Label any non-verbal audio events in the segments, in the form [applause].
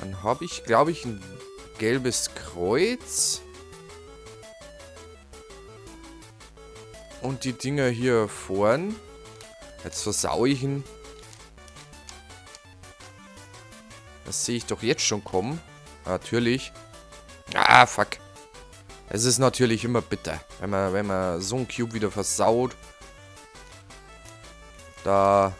Dann habe ich, glaube ich, ein gelbes Kreuz. Und die Dinger hier vorn. Jetzt versau ich ihn. Das sehe ich doch jetzt schon kommen. Natürlich. Ah, fuck. Es ist natürlich immer bitter, wenn man, wenn man so einen Cube wieder versaut. Da...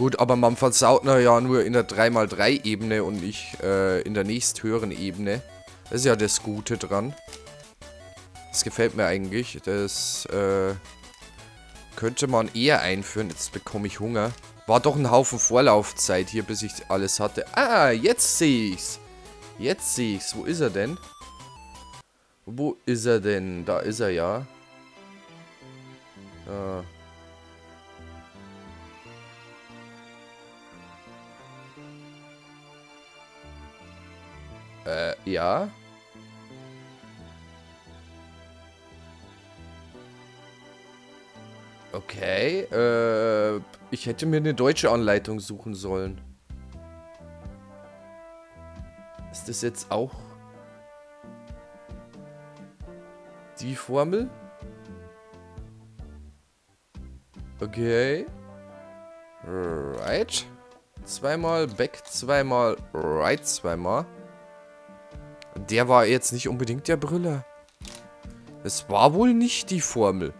Gut, aber man versaut ja nur in der 3x3-Ebene und nicht äh, in der nächsthöheren Ebene. Das ist ja das Gute dran. Das gefällt mir eigentlich. Das äh, könnte man eher einführen. Jetzt bekomme ich Hunger. War doch ein Haufen Vorlaufzeit hier, bis ich alles hatte. Ah, jetzt sehe ich's. Jetzt sehe ich's. Wo ist er denn? Wo ist er denn? Da ist er ja. Da. Äh, ja. Okay, äh, ich hätte mir eine deutsche Anleitung suchen sollen. Ist das jetzt auch die Formel? Okay. Right. Zweimal, back zweimal, right zweimal. Der war jetzt nicht unbedingt der Brüller. Es war wohl nicht die Formel.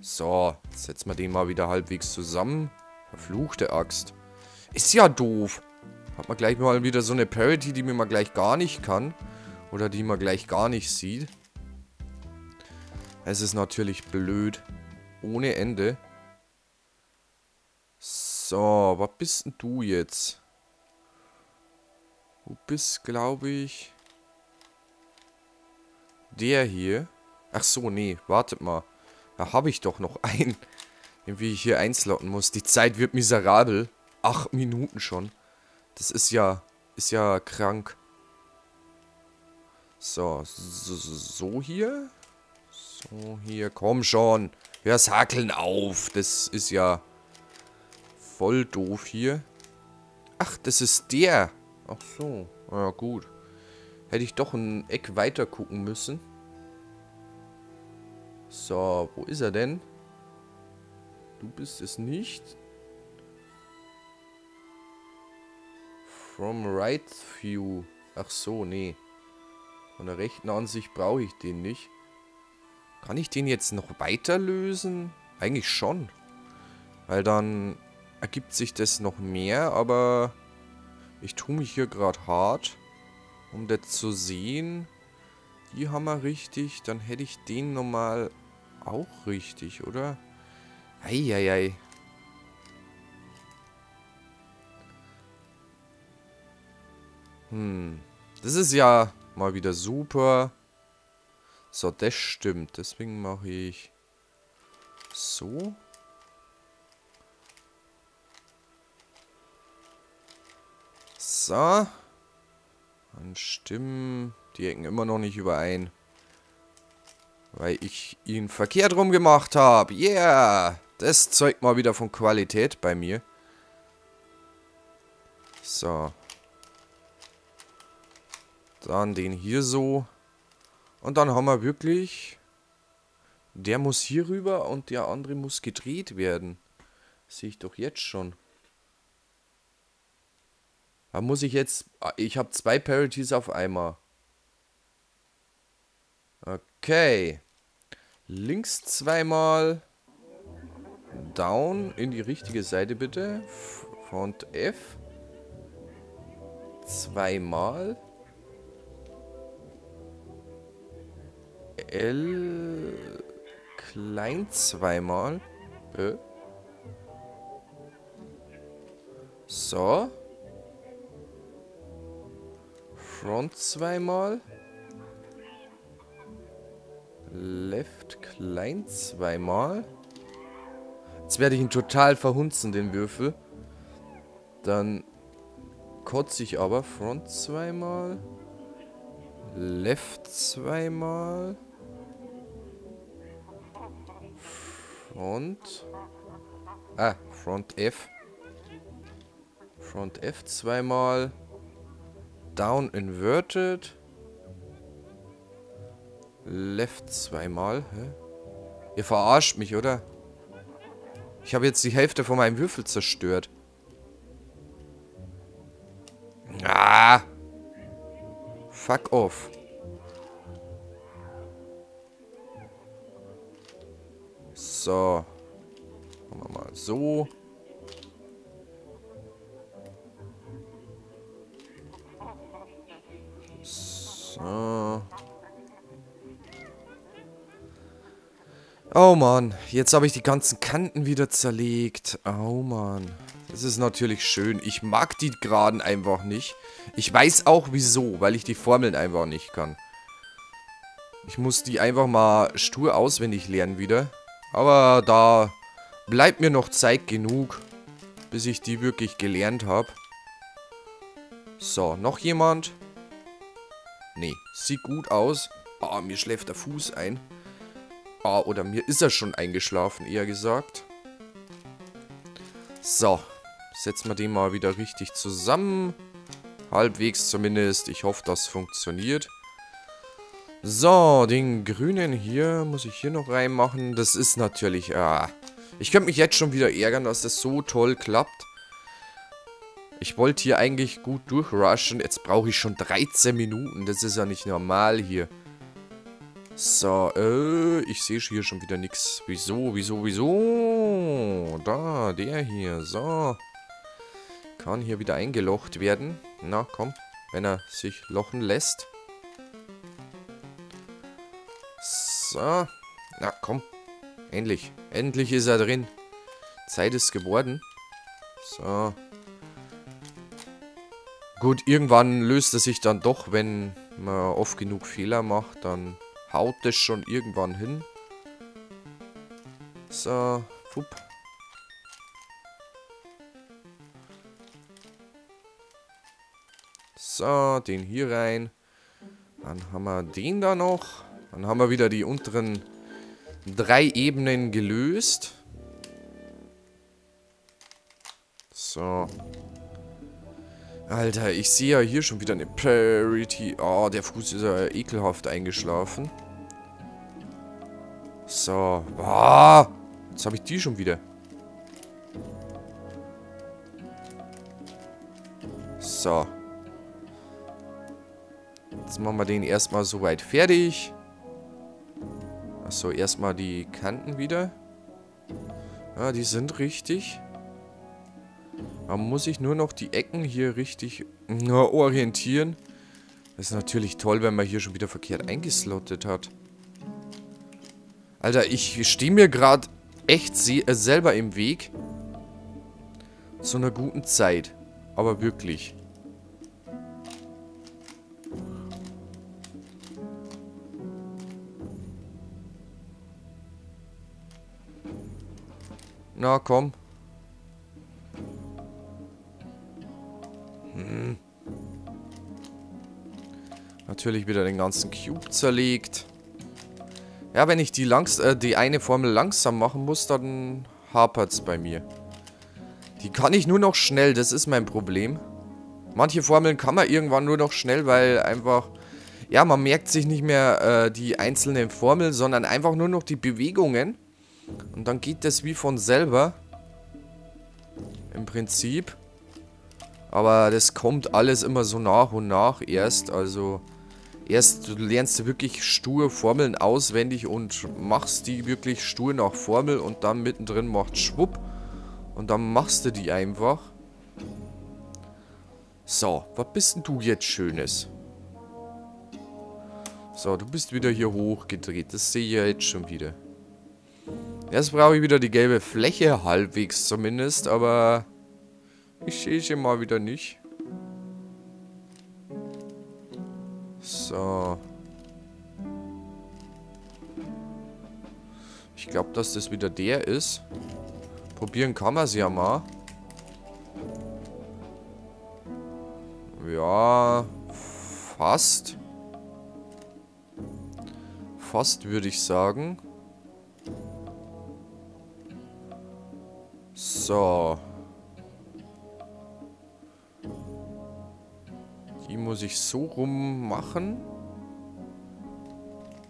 So, setzen wir den mal wieder halbwegs zusammen. Verfluchte Axt. Ist ja doof. Hat man gleich mal wieder so eine Parity, die man gleich gar nicht kann. Oder die man gleich gar nicht sieht. Es ist natürlich blöd. Ohne Ende. So, was bist denn du jetzt? Du bist, glaube ich... Der hier. Ach so, nee, wartet mal. Da habe ich doch noch [laughs] einen, den wie ich hier einslotten muss. Die Zeit wird miserabel. Acht Minuten schon. Das ist ja, ist ja krank. So, so, so hier. So, hier, komm schon. Wir sackeln auf. Das ist ja voll doof hier. Ach, das ist der. Ach so, ja gut. Hätte ich doch ein Eck weiter gucken müssen. So, wo ist er denn? Du bist es nicht. From right view. Ach so, nee. Von der rechten Ansicht brauche ich den nicht. Kann ich den jetzt noch weiter lösen? Eigentlich schon. Weil dann ergibt sich das noch mehr, aber ich tue mich hier gerade hart, um das zu sehen. Die haben wir richtig. Dann hätte ich den nochmal auch richtig, oder? Eieiei. Hm. Das ist ja mal wieder super. So, das stimmt. Deswegen mache ich so. So. Dann stimmen die Ecken immer noch nicht überein. Weil ich ihn verkehrt rum gemacht habe. Yeah! Das zeugt mal wieder von Qualität bei mir. So. Dann den hier so. Und dann haben wir wirklich... Der muss hier rüber und der andere muss gedreht werden. Sehe ich doch jetzt schon. Da muss ich jetzt... Ich habe zwei Parities auf einmal. Okay. Links zweimal. Down in die richtige Seite bitte. Front F. Zweimal. L klein zweimal. Äh. So. Front zweimal. Left klein zweimal. Jetzt werde ich ihn total verhunzen, den Würfel. Dann kotze ich aber Front zweimal. Left zweimal. Front. Ah, Front F. Front F zweimal. Down inverted. Left zweimal. Hä? Ihr verarscht mich, oder? Ich habe jetzt die Hälfte von meinem Würfel zerstört. Ah! Fuck off. So. Machen wir mal so. So. Oh Mann, jetzt habe ich die ganzen Kanten wieder zerlegt. Oh Mann. Das ist natürlich schön. Ich mag die Geraden einfach nicht. Ich weiß auch wieso, weil ich die Formeln einfach nicht kann. Ich muss die einfach mal stur auswendig lernen wieder. Aber da bleibt mir noch Zeit genug, bis ich die wirklich gelernt habe. So, noch jemand? Nee, sieht gut aus. Ah, mir schläft der Fuß ein. Ah, oder mir ist er schon eingeschlafen, eher gesagt. So, setzen wir den mal wieder richtig zusammen. Halbwegs zumindest. Ich hoffe, das funktioniert. So, den grünen hier muss ich hier noch reinmachen. Das ist natürlich... Ah, ich könnte mich jetzt schon wieder ärgern, dass das so toll klappt. Ich wollte hier eigentlich gut durchrushen. Jetzt brauche ich schon 13 Minuten. Das ist ja nicht normal hier. So, äh, ich sehe hier schon wieder nichts. Wieso, wieso, wieso? Da, der hier, so. Kann hier wieder eingelocht werden. Na, komm, wenn er sich lochen lässt. So. Na, komm. Endlich. Endlich ist er drin. Zeit ist geworden. So. Gut, irgendwann löst er sich dann doch, wenn man oft genug Fehler macht, dann haut das schon irgendwann hin. So, fupp. So, den hier rein. Dann haben wir den da noch. Dann haben wir wieder die unteren drei Ebenen gelöst. So. Alter, ich sehe ja hier schon wieder eine Parity. Oh, der Fuß ist ja ekelhaft eingeschlafen. So. Oh, jetzt habe ich die schon wieder. So. Jetzt machen wir den erstmal soweit fertig. Achso, erstmal die Kanten wieder. Ja, die sind richtig. Da muss ich nur noch die Ecken hier richtig orientieren. Das ist natürlich toll, wenn man hier schon wieder verkehrt eingeslottet hat. Alter, ich stehe mir gerade echt äh, selber im Weg. Zu einer guten Zeit. Aber wirklich. Na, komm. Hm. Natürlich wieder den ganzen Cube zerlegt. Ja, wenn ich die, langs äh, die eine Formel langsam machen muss, dann hapert es bei mir. Die kann ich nur noch schnell, das ist mein Problem. Manche Formeln kann man irgendwann nur noch schnell, weil einfach... Ja, man merkt sich nicht mehr äh, die einzelnen Formeln, sondern einfach nur noch die Bewegungen. Und dann geht das wie von selber. Im Prinzip. Aber das kommt alles immer so nach und nach erst. Also erst lernst du wirklich stur Formeln auswendig und machst die wirklich stur nach Formel und dann mittendrin macht Schwupp. Und dann machst du die einfach. So, was bist denn du jetzt Schönes? So, du bist wieder hier hochgedreht. Das sehe ich ja jetzt schon wieder. Jetzt brauche ich wieder die gelbe Fläche, halbwegs zumindest, aber ich sehe sie mal wieder nicht. So. Ich glaube, dass das wieder der ist. Probieren kann man es ja mal. Ja, fast. Fast würde ich sagen. So. Muss ich so rum machen.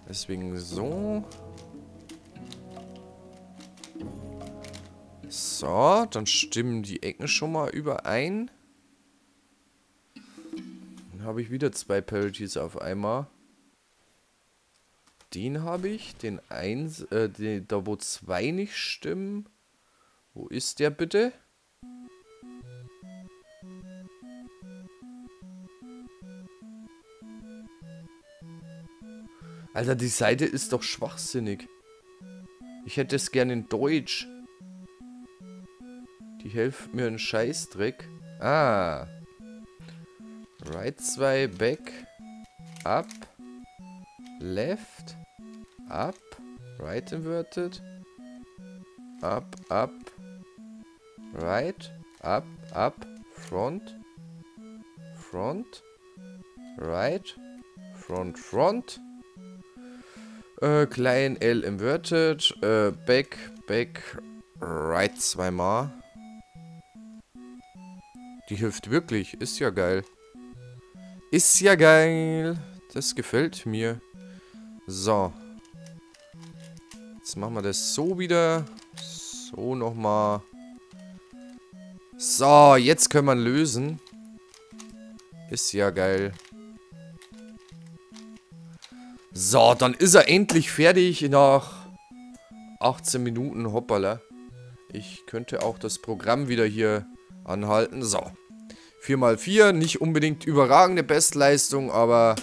Deswegen so. So, dann stimmen die Ecken schon mal überein. Dann habe ich wieder zwei Parities auf einmal. Den habe ich, den 1, äh, den, da wo zwei nicht stimmen. Wo ist der bitte? Alter, die Seite ist doch schwachsinnig. Ich hätte es gerne in Deutsch. Die hilft mir einen Scheißdreck. Ah. Right 2, back, up, left, up, right inverted, up, up, right, up, up, front, front, right, front, front, äh, klein L inverted, äh, back, back, right zweimal. Die hilft wirklich, ist ja geil. Ist ja geil. Das gefällt mir. So. Jetzt machen wir das so wieder. So nochmal. So, jetzt können wir lösen. Ist ja geil. So, dann ist er endlich fertig nach 18 Minuten. Hoppala. Ich könnte auch das Programm wieder hier anhalten. So. 4x4, nicht unbedingt überragende Bestleistung, aber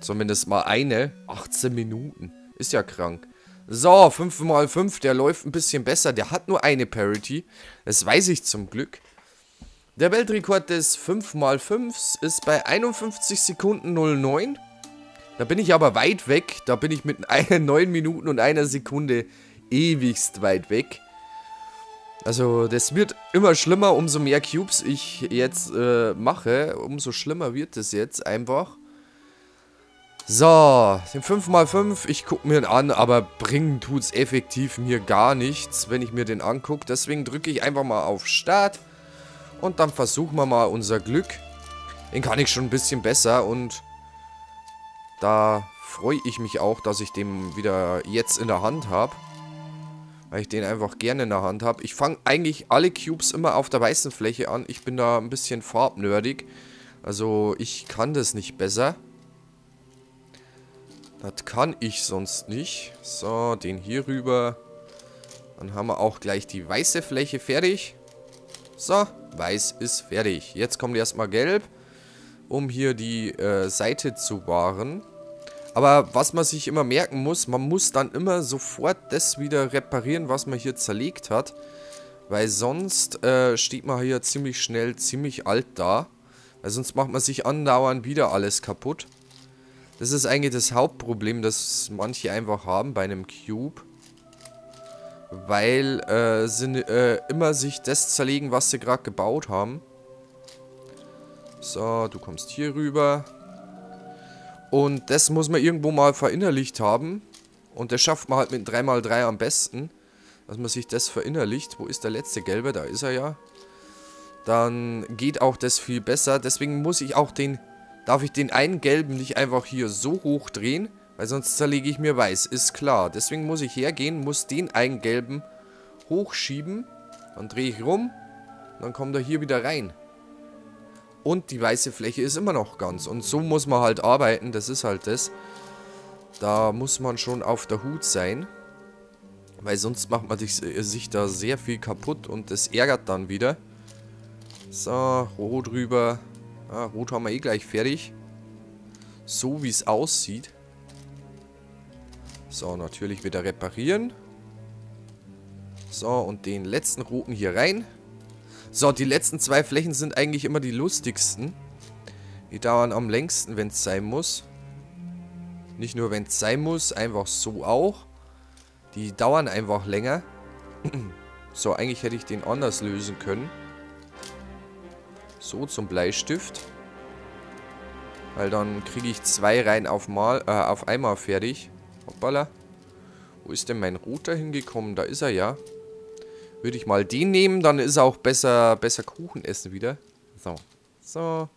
zumindest mal eine. 18 Minuten. Ist ja krank. So, 5x5, der läuft ein bisschen besser. Der hat nur eine Parity. Das weiß ich zum Glück. Der Weltrekord des 5x5 ist bei 51 Sekunden 09. Da bin ich aber weit weg. Da bin ich mit 9 [laughs] Minuten und einer Sekunde ewigst weit weg. Also das wird immer schlimmer, umso mehr Cubes ich jetzt äh, mache. Umso schlimmer wird es jetzt einfach. So, den 5x5, ich gucke mir den an, aber bringen tut es effektiv mir gar nichts, wenn ich mir den angucke. Deswegen drücke ich einfach mal auf Start und dann versuchen wir mal unser Glück. Den kann ich schon ein bisschen besser und da freue ich mich auch, dass ich den wieder jetzt in der Hand habe. Weil ich den einfach gerne in der Hand habe. Ich fange eigentlich alle Cubes immer auf der weißen Fläche an. Ich bin da ein bisschen farbnördig. Also ich kann das nicht besser. Das kann ich sonst nicht. So, den hier rüber. Dann haben wir auch gleich die weiße Fläche fertig. So, weiß ist fertig. Jetzt kommt erstmal gelb, um hier die äh, Seite zu wahren. Aber was man sich immer merken muss, man muss dann immer sofort das wieder reparieren, was man hier zerlegt hat. Weil sonst äh, steht man hier ziemlich schnell ziemlich alt da. Weil sonst macht man sich andauernd wieder alles kaputt. Das ist eigentlich das Hauptproblem, das manche einfach haben bei einem Cube. Weil äh, sie äh, immer sich das zerlegen, was sie gerade gebaut haben. So, du kommst hier rüber. Und das muss man irgendwo mal verinnerlicht haben. Und das schafft man halt mit 3x3 am besten. Dass man sich das verinnerlicht. Wo ist der letzte gelbe? Da ist er ja. Dann geht auch das viel besser. Deswegen muss ich auch den... Darf ich den einen gelben nicht einfach hier so hoch drehen? Weil sonst zerlege ich mir weiß. Ist klar. Deswegen muss ich hergehen, muss den einen gelben hochschieben. Dann drehe ich rum. Dann kommt er hier wieder rein. Und die weiße Fläche ist immer noch ganz. Und so muss man halt arbeiten, das ist halt das. Da muss man schon auf der Hut sein. Weil sonst macht man sich, äh, da sehr viel kaputt und das ärgert dann wieder. So, rot rüber. Ah, rot haben wir eh gleich fertig. So wie es aussieht. So, natürlich wieder reparieren. So, und den letzten roten hier rein. So, die letzten zwei Flächen sind eigentlich immer die lustigsten. Die dauern am längsten, wenn es sein muss. Nicht nur, wenn es sein muss, einfach so auch. Die dauern einfach länger. [clears throat] so, eigentlich hätte ich den anders lösen können. So, zum Bleistift. Weil dann kriege ich zwei rein auf, mal, äh, auf einmal fertig. Hoppala. Wo ist denn mein Router hingekommen? Da ist er ja. Würde ich mal den nehmen, dann ist auch besser, besser Kuchen essen wieder. So. So.